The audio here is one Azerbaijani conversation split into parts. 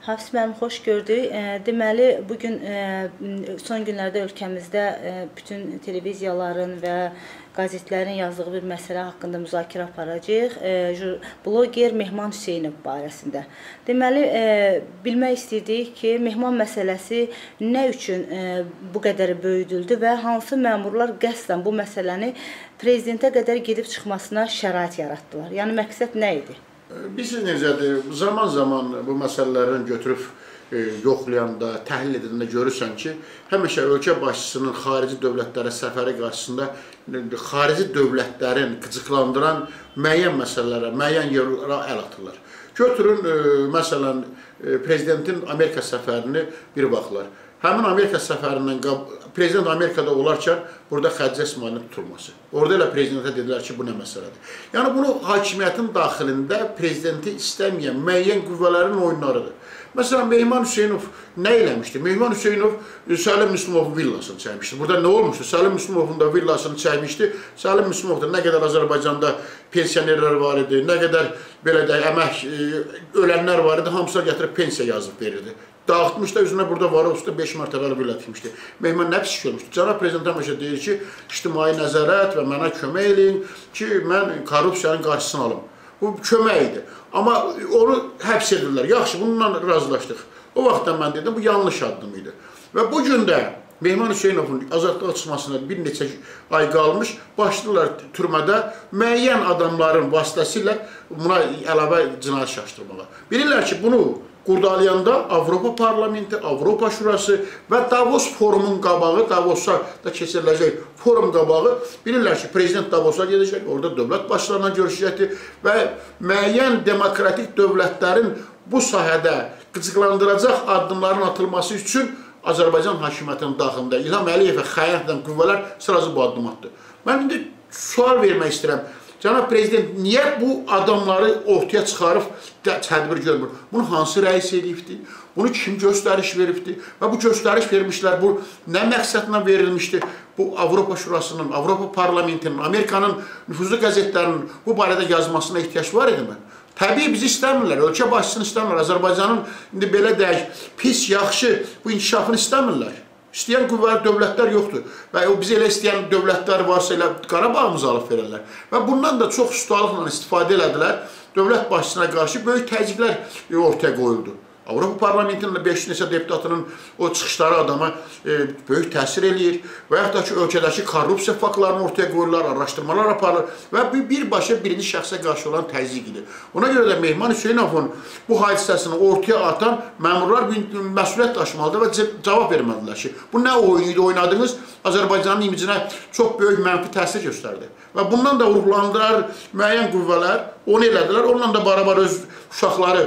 Hafiz müəllim, xoş gördük. Deməli, bu gün son günlərdə ölkəmizdə bütün televiziyaların və qəzetlərin yazdığı bir məsələ haqqında müzakirə aparacağıq. Bloger Mehman Hüseynov barəsində. Deməli, bilmək istəyirdik ki, Mehman məsələsi nə üçün bu qədər böyüdüldü və hansı məmurlar qəsdən bu məsələni prezidentə qədər gedib çıxmasına şərait yaratdılar? Yəni məqsəd nə idi? Bilirsiniz necədir? Zaman-zaman bu məsələlərin götürüb e, yoxlayanda, təhlil edəndə görürsən ki, həmişə ölkə başçısının xarici dövlətlərə səfəri qarşısında xarici dövlətlərin qıcıqlandıran müəyyən məsələlərə, müəyyən yerlərə əl atırlar. Götürün, e, məsələn, e, prezidentin Amerika səfərini bir baxırlar. Həmin Amerika səfərindən prezident Amerikada olarkən burada Xədicə İsmailin tutulması. Orada elə prezidentə dedilər ki, bu nə məsələdir. Yəni bunu hakimiyyətin daxilində prezidenti istəməyən müəyyən qüvvələrin oyunlarıdır. Məsələn, Mehman Hüseynov nə eləmişdi? Mehman Hüseynov Səlim Müslümovun villasını çəkmişdi. Burada nə olmuşdu? Səlim Müslümovun da villasını çəkmişdi. Səlim Müslümov da nə qədər Azərbaycanda pensionerlər var idi, nə qədər belə də əmək e, ölənlər var idi, hamısına gətirib pensiya yazıb verirdi dağıtmış da üzünə burada var olsa 5 mərtəbəli villa tikmişdi. Mehman nə pis görmüşdü. Cənab prezident həmişə deyir ki, ictimai nəzarət və mənə kömək eləyin ki, mən korrupsiyanın qarşısını alım. Bu kömək idi. Amma onu həbs edirlər. Yaxşı, bununla razılaşdıq. O vaxtdan mən dedim, bu yanlış addım idi. Və bu gün də Mehman Hüseynovun azadlığa çıxmasına bir neçə ay qalmış, başladılar türmədə müəyyən adamların vasitəsilə buna əlavə cinayət şaşdırmağa. Bilirlər ki, bunu qurdalayanda Avropa Parlamenti, Avropa Şurası və Davos forumun qabağı, Davosda da keçiriləcək forum qabağı bilirlər ki, prezident Davosa gedəcək, orada dövlət başlarına görüşəcəkdir və müəyyən demokratik dövlətlərin bu sahədə qıcıqlandıracaq addımların atılması üçün Azərbaycan hakimiyyətinin daxilində İlham Əliyevə xəyanətlə qüvvələr sırası bu addım atdı. Mən indi sual vermək istəyirəm. Cənab prezident niyə bu adamları ortaya çıxarıb tədbir görmür? Bunu hansı rəis eləyibdi? Bunu kim göstəriş veribdi? Və bu göstəriş vermişlər, bu nə məqsədlə verilmişdi? Bu Avropa Şurasının, Avropa Parlamentinin, Amerikanın nüfuzlu qəzetlərinin bu barədə yazmasına ehtiyac var idimi? Təbii bizi istəmirlər, ölkə başçısını istəmirlər. Azərbaycanın indi belə deyək, pis, yaxşı bu inkişafını istəmirlər. İstəyən qüvvəli dövlətlər yoxdur. Və o bizə elə istəyən dövlətlər varsa elə Qarabağımızı alıb verərlər. Və bundan da çox ustalıqla istifadə elədilər. Dövlət başçısına qarşı böyük təzyiqlər ortaya qoyuldu. Avropa Parlamentinin 5 neçə deputatının o çıxışları adama e, böyük təsir eləyir və yaxud da ki, ölkədəki korrupsiya faktlarını ortaya qoyurlar, araşdırmalar aparılır və bu birbaşa birinci şəxsə qarşı olan təzyiqidir. Ona görə də Mehman Hüseynovun bu hadisəsini ortaya atan məmurlar məsuliyyət daşımalıdır və cavab verməlilər ki, bu nə oyun idi oynadınız? Azərbaycanın imicinə çox böyük mənfi təsir göstərdi. Və bundan da ruhlandırar müəyyən qüvvələr, onu elədilər, onunla da barabar öz uşaqları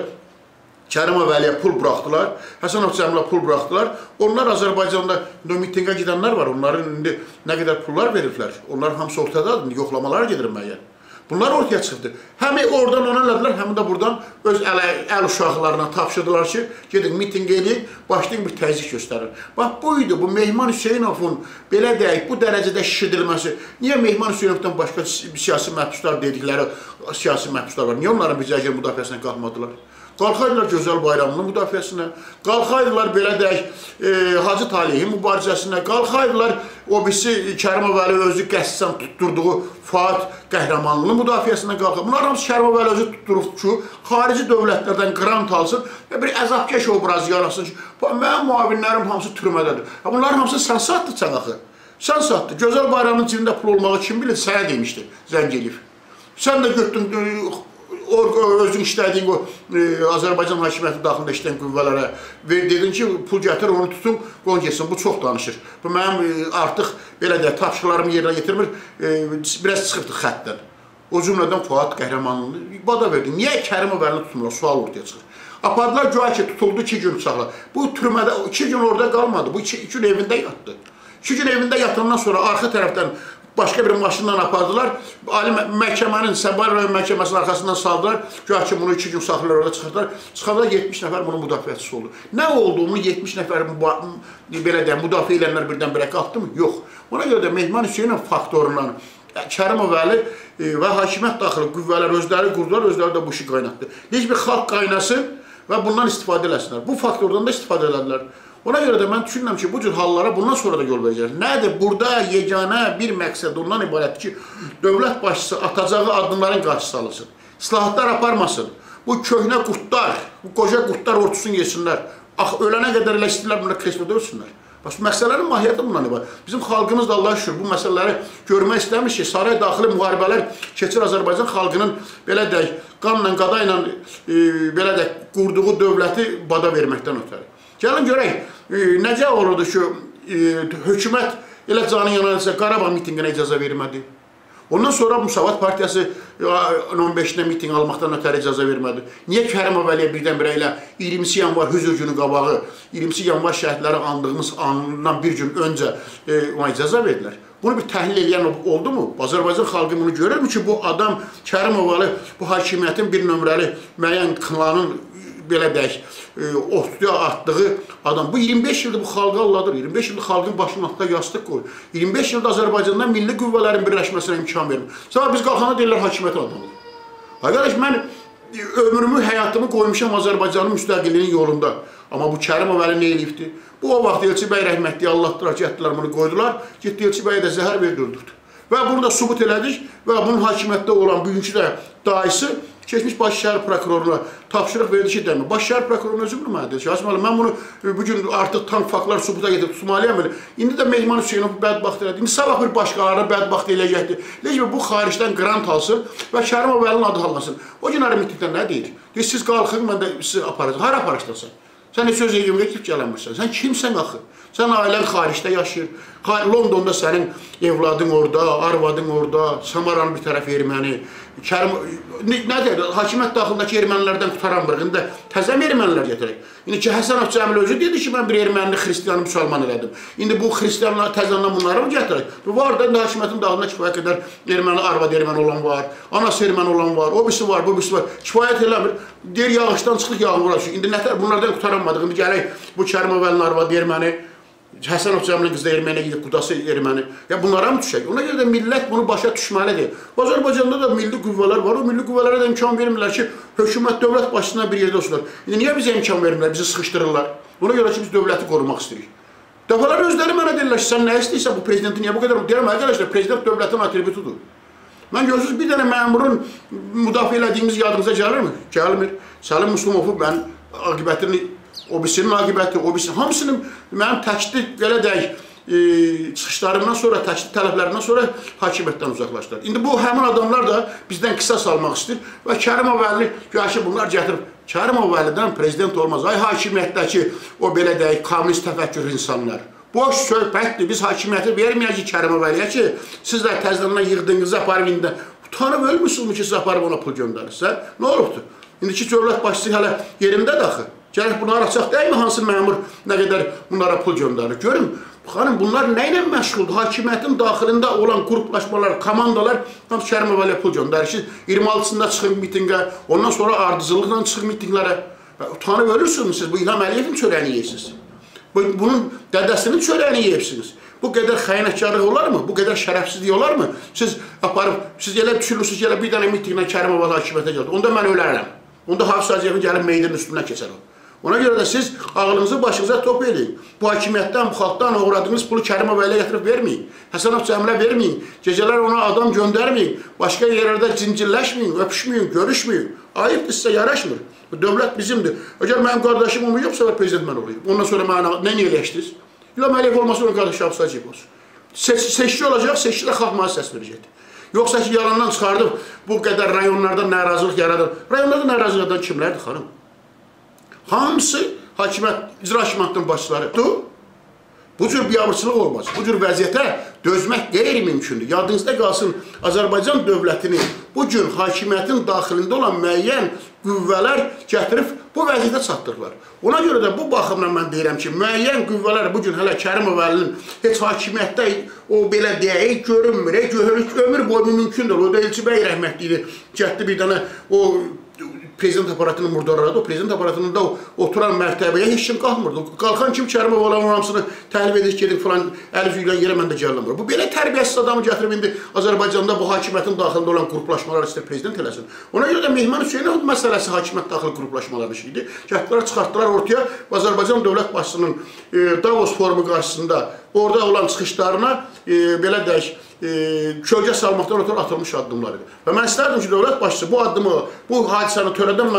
Kərimov Əliyə pul buraxdılar, Həsənov Cəmilə pul buraxdılar. Onlar Azərbaycanda mitinqə gedənlər var, onların indi nə qədər pullar veriblər, onlar hamısı ortadadır, yoxlamalar gedir müəyyən. Bunlar ortaya çıxdı. Həm oradan ona elədilər, həm də buradan öz əl, əl uşaqlarına tapşırdılar ki, gedin mitinq edin, başlayın bir təzyiq göstərin. Bax, bu idi, bu Mehman Hüseynovun belə deyək, bu dərəcədə şişirdilməsi. Niyə Mehman Hüseynovdan başqa siyasi məhbuslar dedikləri siyasi məhbuslar var? Niyə onların bizə müdafiəsinə qalxmadılar? Qalxaydılar Gözəl Bayramının müdafiəsinə, qalxaydılar belə deyək, e, Hacı Talihin mübarizəsinə, qalxaydılar o birisi Kərimov Əli özü qəssən tutturduğu Fuad qəhrəmanlığının müdafiəsinə qalxır. Bunlar hamısı Kərimov Əli özü tutturub ki, xarici dövlətlərdən qrant alsın və bir əzabkeş obrazı yarasın ki, mənim müavinlərim hamısı türmədədir. Bunların hamısı sən satdı çanaxı. Sən satdı. Gözəl Bayramın cibində pul olmağı kim bilir? Sənə demişdi Zəngeliyev. Sən də götdün özün işlədiyin o e, Azərbaycan hakimiyyəti daxilində işləyən qüvvələrə və dedin ki, pul gətir, onu tutun, qon getsin. Bu çox danışır. Bu mənim e, artıq belə deyək, tapşırıqlarımı yerinə yetirmir, e, biraz çıxıbdı xəttdən. O cümlədən Fuad qəhrəmanlığını bada verdi. Niyə Kərimov əlini tutmurlar? Sual ortaya çıxır. Apardılar güya ki, tutuldu iki gün saxla. Bu türmədə iki gün orada qalmadı. Bu iki, iki gün evində yatdı. İki gün evində yatandan sonra arxa tərəfdən başqa bir maşınla apardılar. Ali məhkəmənin, Səbar rayon məhkəməsinin arxasından saldılar. Güya ki, bunu iki gün saxlayırlar, orada çıxardılar. Çıxanda 70 nəfər bunun müdafiəçisi oldu. Nə oldu? Onu 70 nəfərin belə deyəm, müdafiə edənlər birdən-birə qalxdı mı? Yox. Ona görə də Mehman Hüseynov faktorundan Kərimov Əli e, və hakimiyyət daxili qüvvələr özləri qurdular, özləri də bu işi qaynatdı. Heç bir xalq qaynasın və bundan istifadə eləsinlər. Bu faktordan da istifadə elədilər. Ona görə də mən düşünürəm ki, bu cür hallara bundan sonra da yol verəcək. Nədir? Burada yeganə bir məqsəd ondan ibarətdir ki, dövlət başçısı atacağı addımların qarşısı alınsın. İslahatlar aparmasın. Bu köhnə qurtlar, bu qoca qurtlar ortusun yesinlər. Ax, ölənə qədər elə istəyirlər bunlar kresloda ölsünlər. Bax, məsələlərin mahiyyəti bundan ibarət. Bizim xalqımız da Allah şükür bu məsələləri görmək istəmir ki, saray daxili müharibələr keçir Azərbaycan xalqının belə deyək, qanla, qada ilə e, belə deyək, qurduğu dövləti bada verməkdən ötəri. Gəlin görək, necə olurdu ki, e, hökumət elə canı yanarsa Qarabağ mitinqinə icazə vermədi. Ondan sonra Müsavat Partiyası 15-də miting almaqdan ötəri icazə vermədi. Niyə Kərimov Əliyə birdən-birə ilə 20-si yanvar hüzür günü qabağı, 20-si yanvar şəhidləri andığımız anından bir gün öncə e, ona icazə verdilər? Bunu bir təhlil edən oldu mu? Azərbaycan xalqı bunu görürmü ki, bu adam Kərimov Əli bu hakimiyyətin bir nömrəli müəyyən klanın belə deyək, ortaya atdığı adam. Bu 25 ildir bu xalqı alladır. 25 ildir xalqın başının altında yastıq qoyur. 25 ildir Azərbaycanda milli qüvvələrin birləşməsinə imkan vermir. Sonra biz qalxana deyirlər hakimiyyət adamı. Arkadaş mən ömrümü, həyatımı qoymuşam Azərbaycanın müstəqilliyinin yolunda. Amma bu Kərimov Əli nə eləyibdi? Bu o vaxt Elçi bəy rəhmətli Allahdılar, getdilər bunu qoydular. Getdi Elçi bəyə də zəhər verdi, öldürdü. Və bunu da sübut elədik və bunun hakimiyyətdə olan bugünkü də daisi Keçmiş Baş şəhər prokuroruna tapşırıq verdi ki, dəmir. Baş şəhər prokuroruna özü mənə dedi ki, Hasim mən bunu e, bu gün artıq tam faktlar sübuta getirib tutmalıyam elə. İndi də Mehman Hüseynov bədbaxt elədi. İndi sabah bir başqalarına bədbaxt eləyəcəkdir. Necə bu xaricdən qrant alsın və Kərimov Əlinin adı almasın. O gün mitingdə nə deyir? Deyir, siz qalxın, mən də sizi aparacaq. Hara aparacaqsan? Sən heç öz evimə gedib gələnmirsən. Sən kimsən axı? Sən ailən xaricdə yaşayır. Londonda sənin evladın orada, arvadın orada, Samaranın bir tərəf erməni. Kərim nədir? Hakimiyyət daxilindəki ermənilərdən qutaranmırıq. İndi təzə ermənilər gətirək. İndi ki Həsənov Cəmil özü dedi ki, mən bir ermənini xristianı müsəlman elədim. İndi bu xristianlar təzəndən bunları mı gətirək? Var da indi hakimiyyətin daxilində kifayət qədər erməni arvad erməni olan var, anası erməni olan var, o birisi var, bu birisi var. Kifayət eləmir. Deyir yağışdan çıxdıq yağmur olsun. İndi nətər bunlardan qutaranmadıq. İndi gələk bu Kərimov arvad erməni Həsənov Cəmilin qızı da erməniyə gedib, qudası erməni. Ya bunlara mı düşək? Ona görə də millət bunu başa düşməlidir. Azərbaycanda da milli qüvvələr var. O milli qüvvələrə də imkan vermirlər ki, hökumət dövlət başçısına bir yerdə olsunlar. İndi niyə bizə imkan vermirlər? Bizi sıxışdırırlar. Ona görə ki, biz dövləti qorumaq istəyirik. Dəfələr özləri mənə deyirlər ki, sən nə istəyirsən bu prezidenti niyə bu qədər? Deyirəm, arkadaşlar, prezident dövlətin atributudur. Mən görürsünüz, bir dənə məmurun müdafiə elədiyimiz yadınıza gəlirmi? Gəlmir. Səlim Müslümovu mən aqibətini o birisinin aqibəti, o birisinin hamısını mənim təkdi belə deyək, e, çıxışlarımdan sonra, təkdi tələblərindən sonra hakimiyyətdən uzaqlaşdılar. İndi bu həmin adamlar da bizdən qisas almaq istəyir və Kərimov Əli güyaşı bunlar gətirib Kərimov Əlidən prezident olmaz. Ay hakimiyyətdəki o belə deyək, kommunist təfəkkür insanlar. Boş söhbətdir. Biz hakimiyyəti verməyəcəyik Kərimov Əliyə ki, siz də təzədən yığdığınızı aparıb indi utanıb ölmüsünüz ki, siz aparıb ona pul göndərirsə? Nə olubdur? İndiki dövlət başçısı hələ yerindədir axı. Gələk bunları açaq dəymi hansı məmur nə qədər bunlara pul göndərir? Görün, xanım bunlar nə ilə məşğuldur? Hakimiyyətin daxilində olan qruplaşmalar, komandalar hamısı Kərimov Əliyə pul göndərir. 26-sında çıxın mitinqə, ondan sonra ardıcıllıqla çıxın mitinqlərə. Utanıb ölürsünüz siz, bu İlham Əliyevin çörəyini yeyirsiniz. Bunun dədəsinin çörəyini yeyirsiniz. Bu qədər xəyanətkarlıq olarmı? Bu qədər şərəfsizlik olarmı? Siz aparıb, siz elə düşünürsünüz ki, elə bir dənə mitinqlə Kərimov Əli hakimiyyətə gəldi. Onda mən ölərəm. Onda Hafız Hacıyevin gəlib meydanın üstündən keçər o. Ona görə də siz ağlınızı başınıza top edin. Bu hakimiyyətdən, bu xalqdan uğradığınız pulu Kərimov ələ gətirib verməyin. Həsənov Cəmilə verməyin. Gecələr ona adam göndərməyin. Başqa yerlərdə cincilləşməyin, öpüşməyin, görüşməyin. Ayıbdır sizə yaraşmır. Bu dövlət bizimdir. Əgər mənim qardaşım olmayıb, bu prezident mən olayım. Ondan sonra mənə nə eləyəşdiniz? İlham Əliyev olmasa onun qardaşı Hafız Hacıyev olsun. Se seçki olacaq, seçkidə xalq mənə səs verəcəkdir. Yoxsa ki, yalandan çıxardıb bu qədər rayonlarda narazılıq yaradır. Rayonlarda narazılıq edən kimlərdir, xanım? Hamısı hakimiyyət, icra hakimiyyətinin başçılarıdır. Bu cür biabırçılıq olmaz. Bu cür vəziyyətə dözmək qeyri-mümkündür. Yadınızda qalsın, Azərbaycan dövlətini bu gün hakimiyyətin daxilində olan müəyyən qüvvələr gətirib bu vəziyyətə çatdırırlar. Ona görə də bu baxımdan mən deyirəm ki, müəyyən qüvvələr bu gün hələ Kərimov Əlinin heç hakimiyyətdə o belə deyək görünmür, ömür boyu mümkündür. O da Elçi bəy rəhmətli idi. Getdi bir dənə o prezident aparatının murdarladı. O prezident aparatında o oturan mərtəbəyə heç kim qalmırdı. Qalxan kim Kərimov olan hamısını təhlif edir, gedir falan Əlif ilə yerə mən də gəlmir. Bu belə tərbiyəsiz adamı gətirib indi Azərbaycanda bu hakimiyyətin daxilində olan qruplaşmalar istəyir prezident eləsin. Ona görə də Mehman Hüseynov məsələsi hakimiyyət daxili qruplaşmaların işidir. Gətirdilər, çıxartdılar ortaya Azərbaycan dövlət başçısının e, Davos forumu qarşısında orada olan çıxışlarına e, belə deyək, kölgə salmaqdan ötürü atılmış addımlar idi. Və mən istərdim ki, dövlət başçısı bu addımı, bu hadisəni törədən